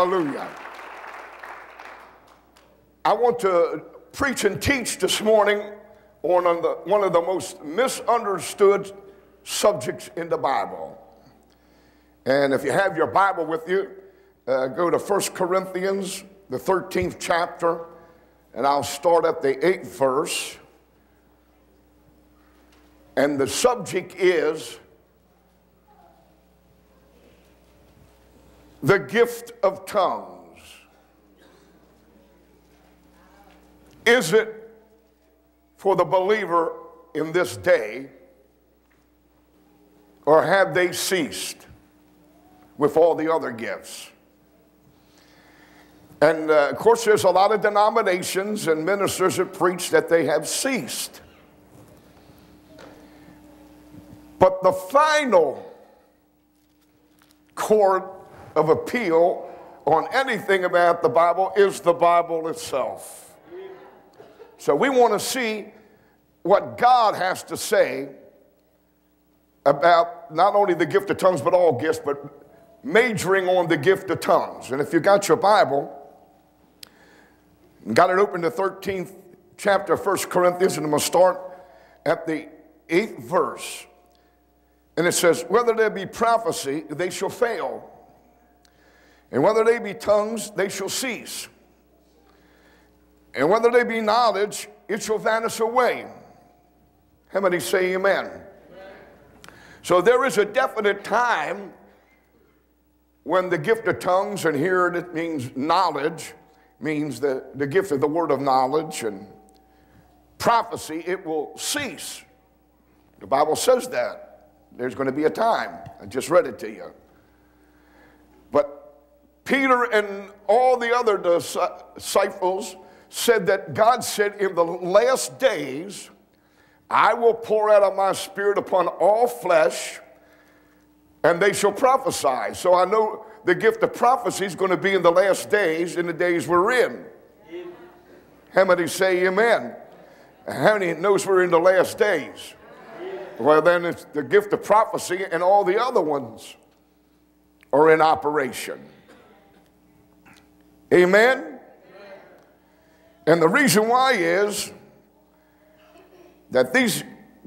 Hallelujah. I want to preach and teach this morning on one of the most misunderstood subjects in the Bible. And if you have your Bible with you, uh, go to 1 Corinthians, the 13th chapter, and I'll start at the 8th verse. And the subject is the gift of tongues. Is it for the believer in this day, or have they ceased with all the other gifts? And uh, of course, there's a lot of denominations and ministers that preach that they have ceased. But the final court of appeal on anything about the Bible is the Bible itself. So we want to see what God has to say about not only the gift of tongues, but all gifts, but majoring on the gift of tongues. And if you got your Bible, got it open to 13th chapter, 1 Corinthians, and I'm going to start at the 8th verse. And it says, Whether there be prophecy, they shall fail. And whether they be tongues, they shall cease. And whether they be knowledge, it shall vanish away. How many say amen? amen? So there is a definite time when the gift of tongues, and here it means knowledge, means the, the gift of the word of knowledge and prophecy, it will cease. The Bible says that. There's going to be a time. I just read it to you. But Peter and all the other disciples said that God said, In the last days, I will pour out of my spirit upon all flesh, and they shall prophesy. So I know the gift of prophecy is going to be in the last days, in the days we're in. How many say amen? How many knows we're in the last days? Well, then it's the gift of prophecy and all the other ones are in operation. Amen? And the reason why is that these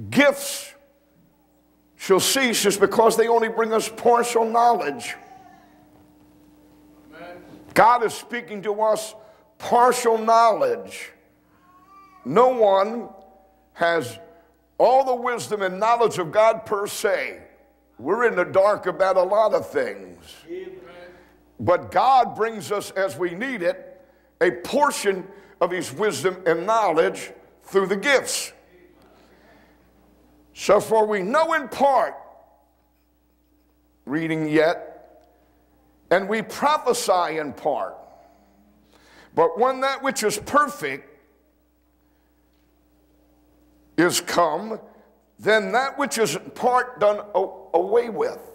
gifts shall cease is because they only bring us partial knowledge. God is speaking to us partial knowledge. No one has all the wisdom and knowledge of God per se. We're in the dark about a lot of things. But God brings us as we need it a portion of His wisdom and knowledge through the gifts. So, for we know in part, reading yet, and we prophesy in part. But when that which is perfect is come, then that which is in part done away with.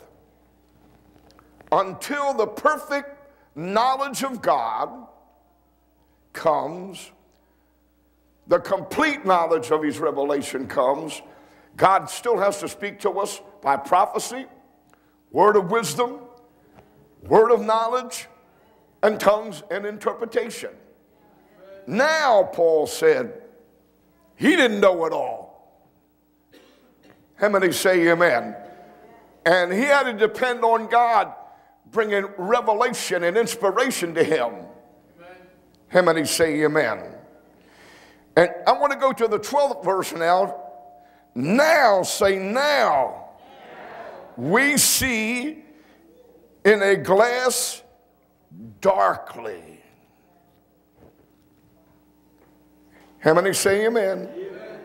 Until the perfect knowledge of God comes, the complete knowledge of His revelation comes, God still has to speak to us by prophecy, word of wisdom, word of knowledge, and tongues and interpretation. Now, Paul said, he didn't know it all. How many say amen? And he had to depend on God bringing revelation and inspiration to him. Amen. How many say amen? And I want to go to the 12th verse now. Now, say now. We see in a glass darkly. How many say amen? amen?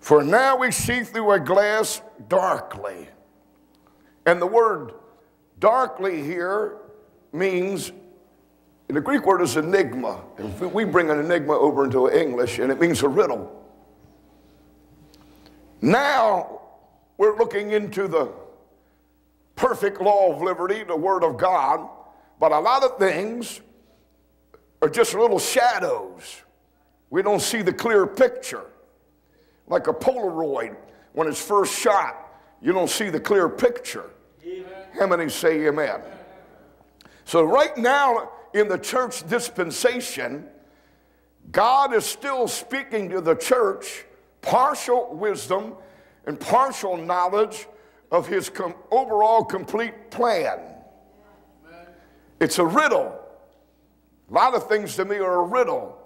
For now we see through a glass darkly. And the word darkly here means, the Greek word is enigma. We bring an enigma over into English, and it means a riddle. Now we're looking into the perfect law of liberty, the Word of God, but a lot of things are just little shadows. We don't see the clear picture. Like a Polaroid, when it's first shot, you don't see the clear picture. How many say amen? So, right now in the church dispensation, God is still speaking to the church partial wisdom and partial knowledge of his com- overall complete plan. It's a riddle. A lot of things to me are a riddle.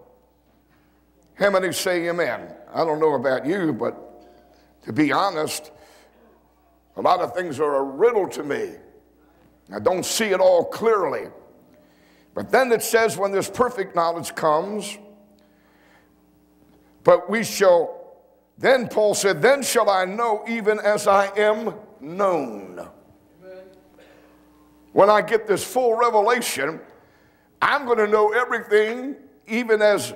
How many say amen? I don't know about you, but to be honest, a lot of things are a riddle to me. I don't see it all clearly. But then it says, when this perfect knowledge comes, but we shall, then Paul said, then shall I know even as I am known. When I get this full revelation, I'm going to know everything even as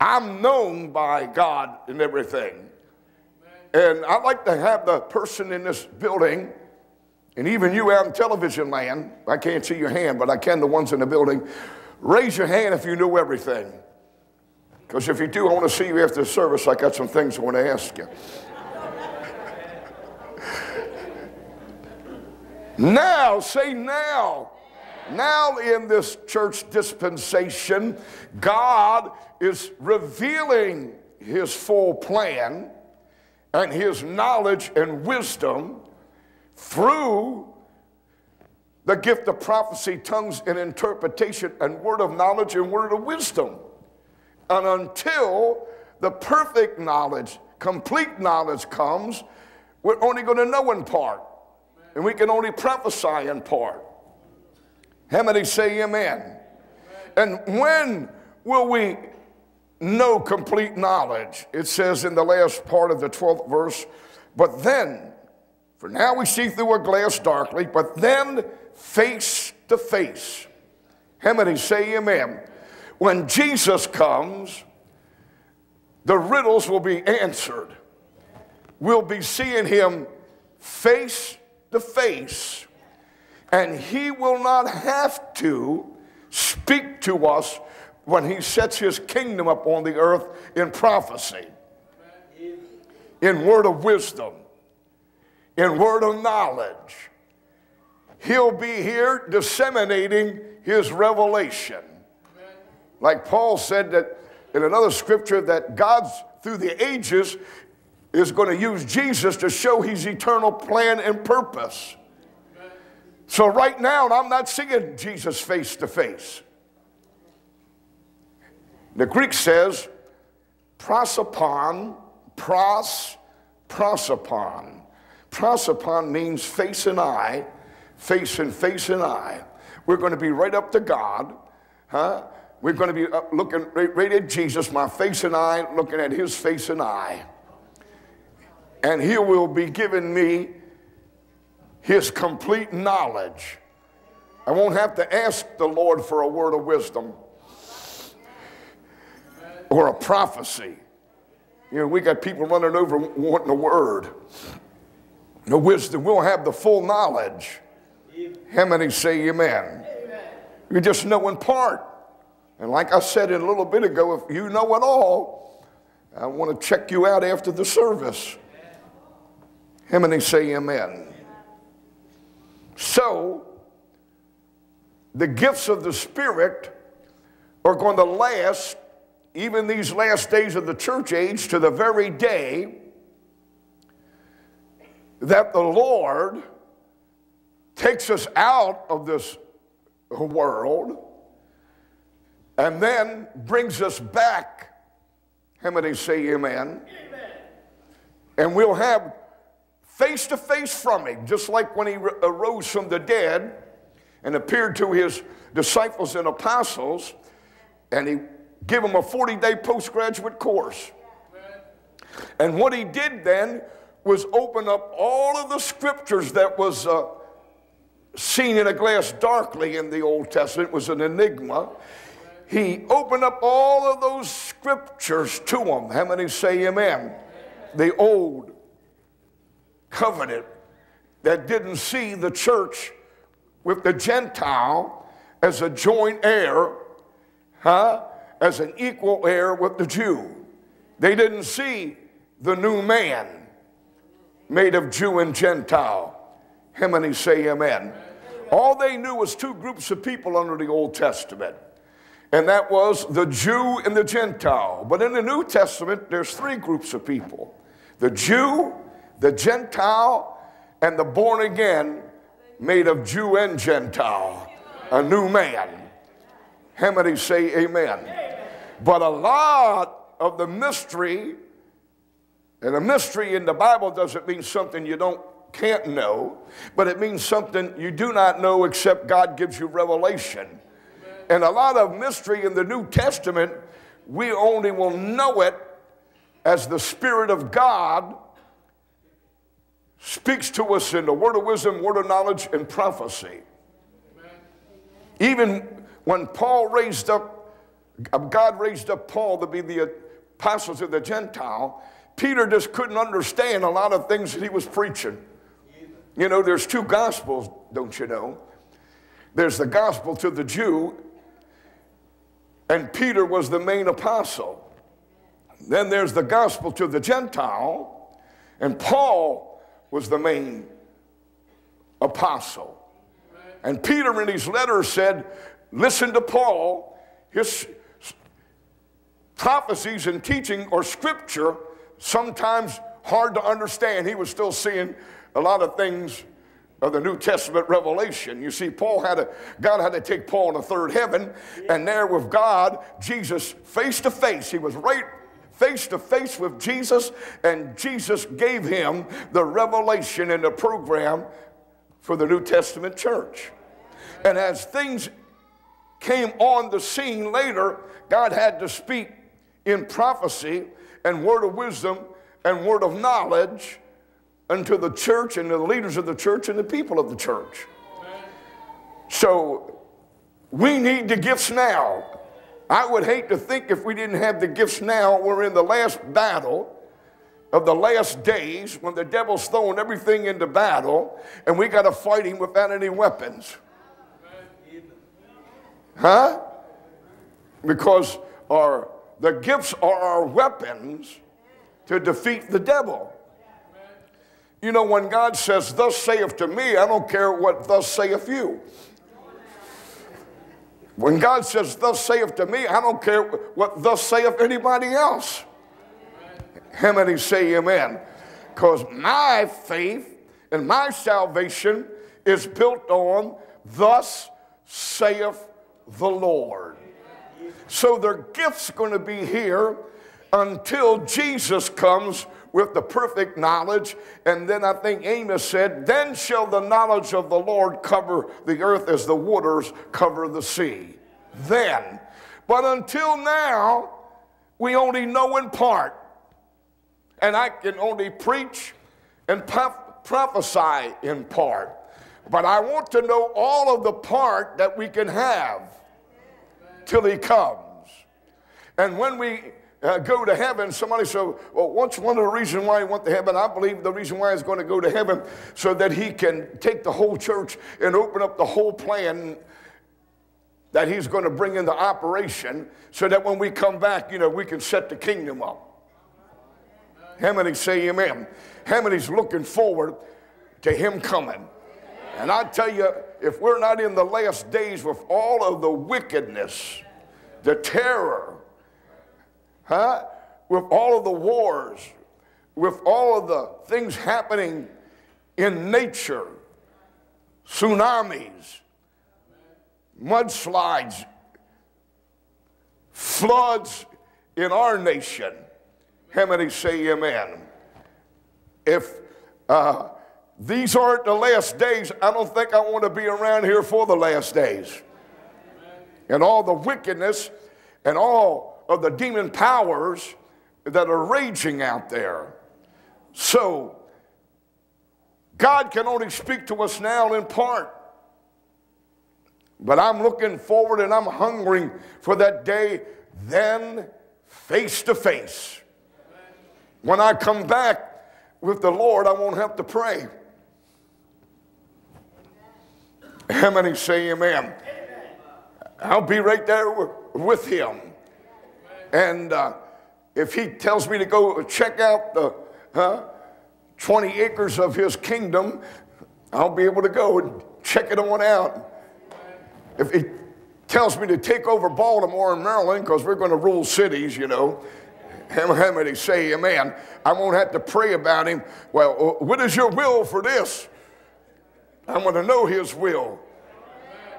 I'm known by God in everything. And I'd like to have the person in this building, and even you out in television land, I can't see your hand, but I can the ones in the building, raise your hand if you knew everything. Because if you do, I want to see you after the service. I got some things I want to ask you. now, say now. Now, in this church dispensation, God is revealing his full plan and his knowledge and wisdom through the gift of prophecy, tongues, and interpretation, and word of knowledge and word of wisdom. And until the perfect knowledge, complete knowledge comes, we're only going to know in part. And we can only prophesy in part. How many say amen? And when will we know complete knowledge. It says in the last part of the 12th verse, but then, for now we see through a glass darkly, but then face to face. How many say amen? When Jesus comes, the riddles will be answered. We'll be seeing him face to face, and he will not have to speak to us when he sets his kingdom up on the earth in prophecy, in word of wisdom, in word of knowledge. He'll be here disseminating his revelation. Like Paul said that in another scripture that God's through the ages is going to use Jesus to show his eternal plan and purpose. So right now, I'm not seeing Jesus face to face. The Greek says prosopon, pros, prosopon. Prosopon means face and eye, face and face and eye. We're going to be right up to God, huh? We're going to be looking right, right at Jesus, my face and eye, looking at his face and eye. And he will be giving me his complete knowledge. I won't have to ask the Lord for a word of wisdom or a prophecy. You know, we got people running over wanting a word. No wisdom. We'll have the full knowledge. How many say amen? amen? You just know in part. And like I said a little bit ago, if you know it all, I want to check you out after the service. How many say amen? So, the gifts of the Spirit are going to last even these last days of the church age to the very day that the Lord takes us out of this world and then brings us back. How many say amen? amen. And we'll have face to face from him, just like when he arose from the dead and appeared to his disciples and apostles, and he give him a 40 day postgraduate course. And what he did then was open up all of the scriptures that was uh, seen in a glass darkly in the Old Testament, it was an enigma. He opened up all of those scriptures to them. How many say amen? The old covenant that didn't see the church with the Gentile as a joint heir, huh? As an equal heir with the Jew. They didn't see the new man made of Jew and Gentile. How many say amen? All they knew was two groups of people under the Old Testament, and that was the Jew and the Gentile. But in the New Testament, there's three groups of people the Jew, the Gentile, and the born again, made of Jew and Gentile, a new man. How many say amen? But a lot of the mystery, and a mystery in the Bible doesn't mean something you don't can't know, but it means something you do not know except God gives you revelation. And a lot of mystery in the New Testament, we only will know it as the Spirit of God speaks to us in the word of wisdom, word of knowledge, and prophecy. Even when Paul raised up, Um, God raised up Paul to be the apostle to the Gentile, Peter just couldn't understand a lot of things that he was preaching. You know, there's two gospels, don't you know? There's the gospel to the Jew, and Peter was the main apostle. Then there's the gospel to the Gentile, and Paul was the main apostle. And Peter in his letter said, Listen to Paul, his prophecies and teaching or scripture sometimes hard to understand. He was still seeing a lot of things of the New Testament revelation. You see, Paul had a, God had to take Paul in the third heaven, and there with God, Jesus face to face. He was right face to face with Jesus, and Jesus gave him the revelation and the program for the New Testament church. And as things came on the scene later, God had to speak in prophecy and word of wisdom and word of knowledge unto the church and the leaders of the church and the people of the church. So we need the gifts now. I would hate to think if we didn't have the gifts now, we're in the last battle of the last days when the devil's throwing everything into battle and we got to fight him without any weapons. Huh? Because our, the gifts are our weapons to defeat the devil. You know, when God says, Thus saith to me, I don't care what thus saith you. When God says, Thus saith to me, I don't care what thus saith anybody else. How many say amen? Because my faith and my salvation is built on, Thus saith the Lord. So their gift's going to be here until Jesus comes with the perfect knowledge. And then I think Amos said, Then shall the knowledge of the Lord cover the earth as the waters cover the sea. Then. But until now, we only know in part. And I can only preach and prophesy in part. But I want to know all of the part that we can have till he comes. And when we uh, go to heaven, somebody said, Well, what's one of the reasons why he went to heaven? I believe the reason why he's going to go to heaven so that he can take the whole church and open up the whole plan that he's going to bring into operation so that when we come back, you know, we can set the kingdom up. How many say amen? How many's looking forward to him coming? And I tell you, if we're not in the last days with all of the wickedness, the terror, huh? With all of the wars, with all of the things happening in nature, tsunamis, mudslides, floods in our nation. How many say amen? If uh, these aren't the last days, I don't think I want to be around here for the last days. And all the wickedness and all of the demon powers that are raging out there. So, God can only speak to us now in part. But I'm looking forward and I'm hungering for that day, then face to face. When I come back with the Lord, I won't have to pray. How many say amen? I'll be right there with him. And uh, if he tells me to go check out the huh, 20 acres of his kingdom, I'll be able to go and check it on out. If he tells me to take over Baltimore and Maryland because we're going to rule cities, you know, how many say amen? I won't have to pray about him. Well, uh, what is your will for this? I want to know his will.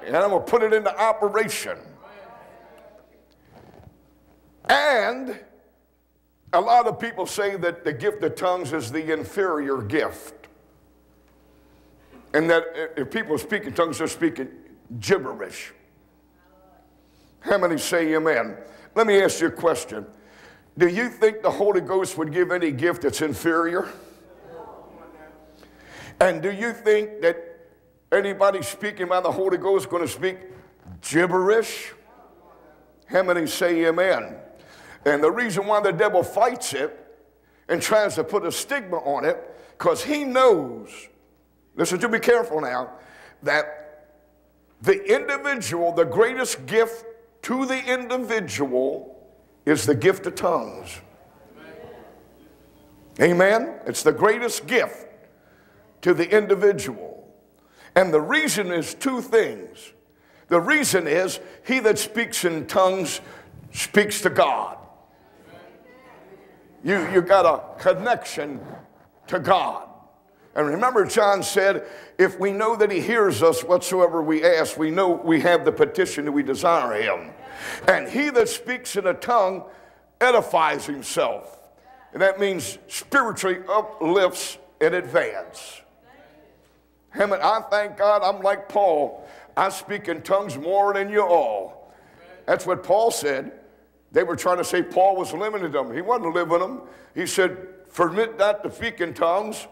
And I'm going to put it into operation. And a lot of people say that the gift of tongues is the inferior gift. And that if people speak in tongues, they're speaking gibberish. How many say amen? Let me ask you a question. Do you think the Holy Ghost would give any gift that's inferior? And do you think that anybody speaking by the Holy Ghost is going to speak gibberish? How many say amen? And the reason why the devil fights it and tries to put a stigma on it, because he knows, listen to be careful now, that the individual, the greatest gift to the individual is the gift of tongues. Amen? It's the greatest gift to the individual. And the reason is two things. The reason is he that speaks in tongues speaks to God. You, you got a connection to God. And remember, John said, if we know that he hears us whatsoever we ask, we know we have the petition that we desire him. And he that speaks in a tongue edifies himself. And that means spiritually uplifts and advance. Him I thank God I'm like Paul. I speak in tongues more than you all. That's what Paul said. They were trying to say Paul was limiting them. He wasn't limiting them. He said, Permit not to speak in tongues,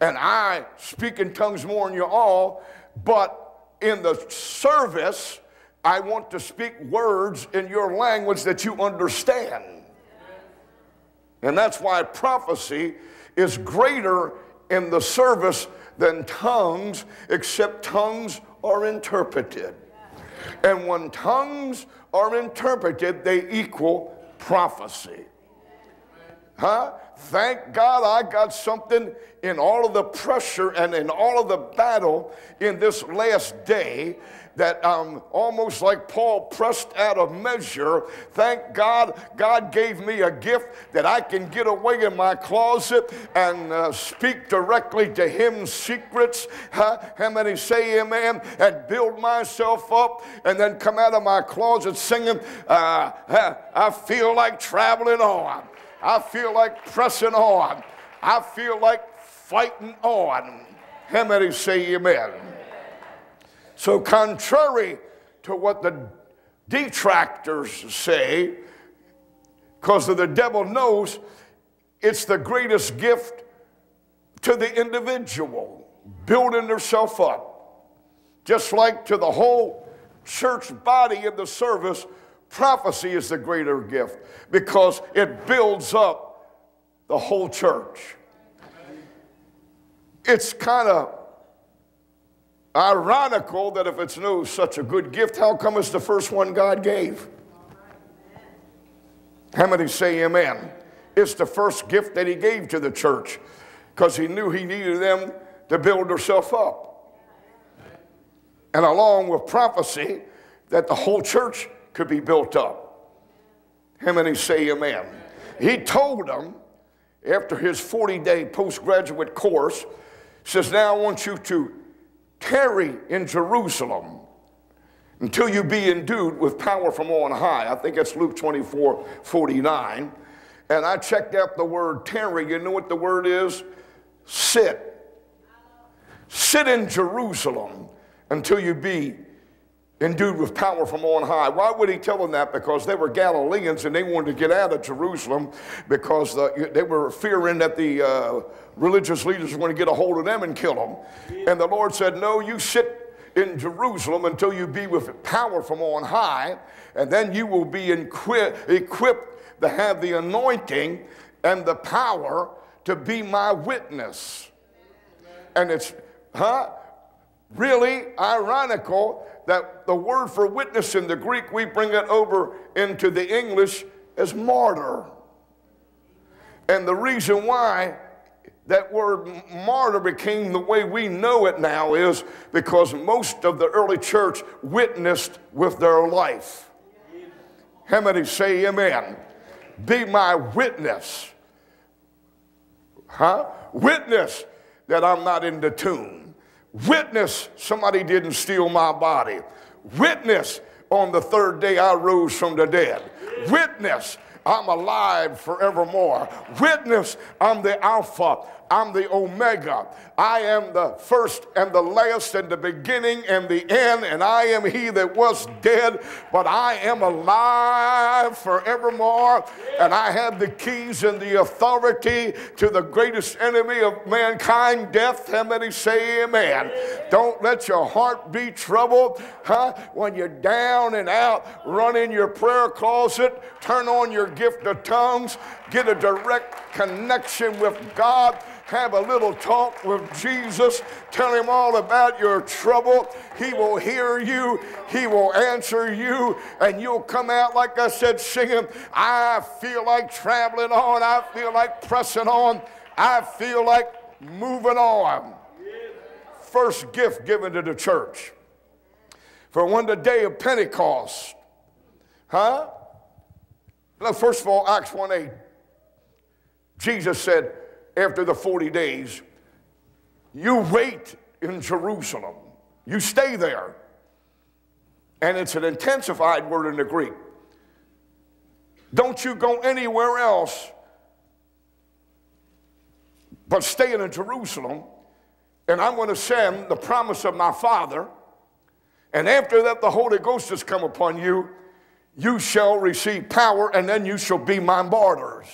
and I speak in tongues more than you all, but in the service, I want to speak words in your language that you understand. And that's why prophecy is greater in the service than tongues, except tongues are interpreted. And when tongues are interpreted, they equal prophecy. Huh? Thank God I got something in all of the pressure and in all of the battle in this last day that um, almost like Paul pressed out of measure. Thank God, God gave me a gift that I can get away in my closet and uh, speak directly to Him secrets. Huh? How many say amen? And build myself up and then come out of my closet singing, uh, I feel like traveling on. I feel like pressing on. I feel like fighting on. How many say amen? So, contrary to what the detractors say, because the devil knows it's the greatest gift to the individual, building herself up. Just like to the whole church body in the service, prophecy is the greater gift because it builds up the whole church. It's kind of Ironical that if it's no such a good gift, how come it's the first one God gave? How many say amen? It's the first gift that he gave to the church because he knew he needed them to build herself up. And along with prophecy, that the whole church could be built up. How many say amen? He told them after his 40 day postgraduate course, says, Now I want you to tarry in Jerusalem until you be endued with power from on high. I think that's Luke 24 49. And I checked out the word tarry. You know what the word is? Sit. Sit in Jerusalem until you be endued with power from on high. Why would he tell them that? Because they were Galileans and they wanted to get out of Jerusalem because the, they were fearing that the uh, religious leaders were going to get a hold of them and kill them. And the Lord said, No, you sit in Jerusalem until you be with power from on high, and then you will be equipped to have the anointing and the power to be my witness. And it's, huh? Really ironical that the word for witness in the Greek, we bring it over into the English as martyr. And the reason why that word martyr became the way we know it now is because most of the early church witnessed with their life. How many say amen? Be my witness. Huh? Witness that I'm not in the tomb. Witness somebody didn't steal my body. Witness on the third day I rose from the dead. Witness I'm alive forevermore. Witness I'm the Alpha I'm the Omega. I am the first and the last and the beginning and the end, and I am he that was dead, but I am alive forevermore, and I have the keys and the authority to the greatest enemy of mankind, death. How many say amen? Don't let your heart be troubled, huh? When you're down and out, run in your prayer closet, turn on your gift of tongues, get a direct connection with God have a little talk with Jesus, tell him all about your trouble. He will hear you, he will answer you, and you'll come out, like I said, singing, I feel like traveling on, I feel like pressing on, I feel like moving on. First gift given to the church. For when the day of Pentecost, huh? Now, first of all, Acts 1 8. Jesus said, after the 40 days, you wait in Jerusalem. You stay there. And it's an intensified word in the Greek. Don't you go anywhere else but staying in Jerusalem. And I'm going to send the promise of my Father. And after that, the Holy Ghost has come upon you. You shall receive power, and then you shall be my martyrs.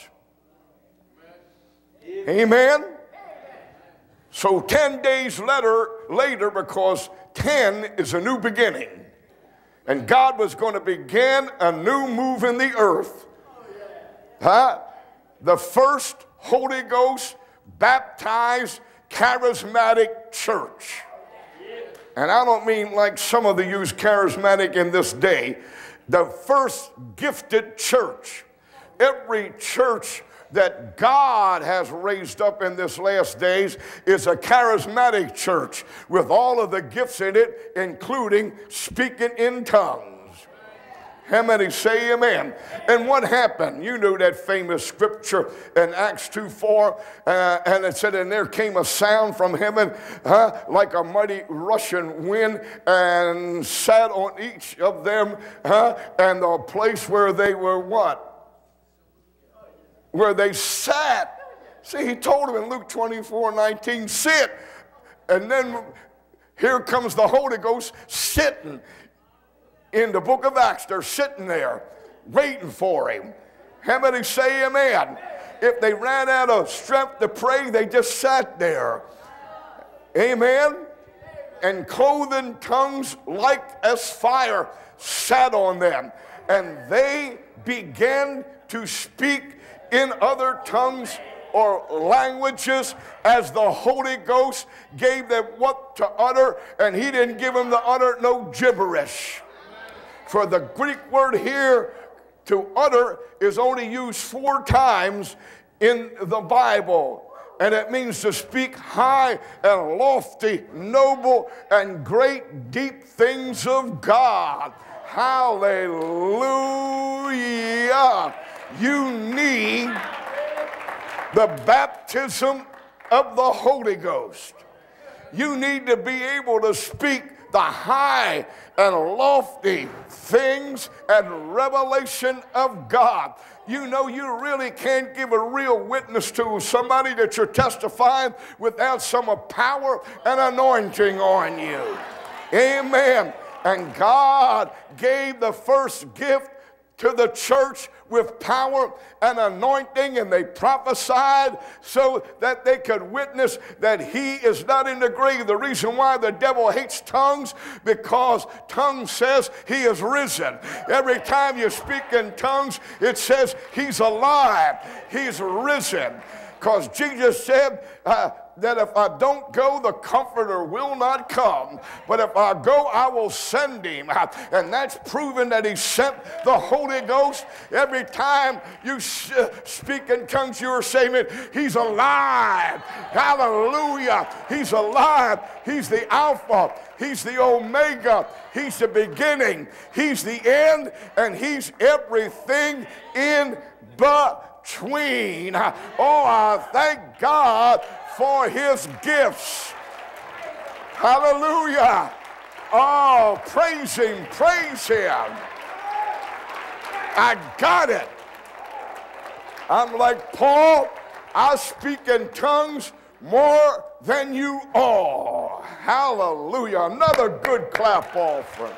Amen? So 10 days later, later, because 10 is a new beginning, and God was going to begin a new move in the earth. Huh? The first Holy Ghost baptized charismatic church. And I don't mean like some of the use charismatic in this day. The first gifted church. Every church that God has raised up in this last days is a charismatic church with all of the gifts in it, including speaking in tongues. How many say amen? And what happened? You know that famous scripture in Acts 2 4, uh, and it said, And there came a sound from heaven uh, like a mighty rushing wind, and sat on each of them, uh, and the place where they were what? Where they sat. See, he told them in Luke 24 19, sit. And then here comes the Holy Ghost sitting in the book of Acts. They're sitting there waiting for him. How many say amen? If they ran out of strength to pray, they just sat there. Amen. And clothing tongues like as fire sat on them. And they began to speak in other tongues or languages as the Holy Ghost gave them what to utter, and He didn't give them to utter no gibberish. For the Greek word here to utter is only used four times in the Bible. And it means to speak high and lofty, noble and great, deep things of God. Hallelujah you need the baptism of the Holy Ghost. You need to be able to speak the high and lofty things and revelation of God. You know, you really can't give a real witness to somebody that you're testifying without some power and anointing on you. Amen. And God gave the first gift to the church with power and anointing, and they prophesied so that they could witness that he is not in the grave. The reason why the devil hates tongues, because tongues says he is risen. Every time you speak in tongues, it says he's alive, he's risen. Because Jesus said, uh, that if I don't go, the Comforter will not come. But if I go, I will send him. And that's proven that he sent the Holy Ghost. Every time you speak in tongues, you are saying. He's alive. Hallelujah. He's alive. He's the Alpha. He's the Omega. He's the beginning. He's the end. And He's everything in between. Oh, I thank God for His gifts. Hallelujah. Oh, praise Him, praise Him. I got it. I'm like Paul, I speak in tongues more than you all. Hallelujah. Another good clap offering.